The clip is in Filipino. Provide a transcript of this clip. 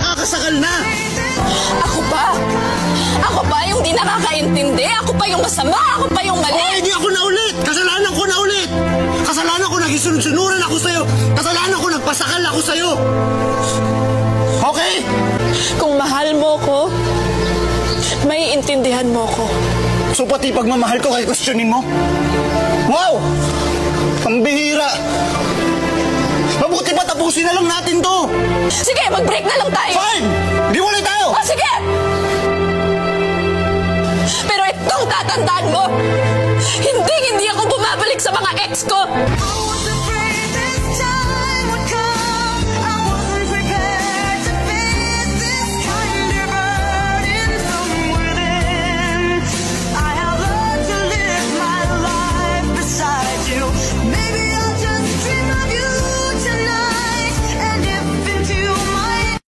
nakakasakal na. Ako ba? Ako ba yung di nakakaintindi? Ako pa yung masama? Ako pa yung Oh, mali? hindi ako na ulit. Kasalanan ko na ulit. Kasalanan ko nagisunod-sunuran ako sa'yo. Kasalanan ko nagpasakal ako sa'yo. Okay? Kung mahal mo ko, may intindihan mo ko. So pati pagmamahal ko kay questionin mo? Wow! Tapusin na lang natin to! Sige, mag-break na lang tayo! Fine! Di wala tayo! O, sige! Pero itong tatandaan mo, hindi hindi ako bumabalik sa mga ex ko!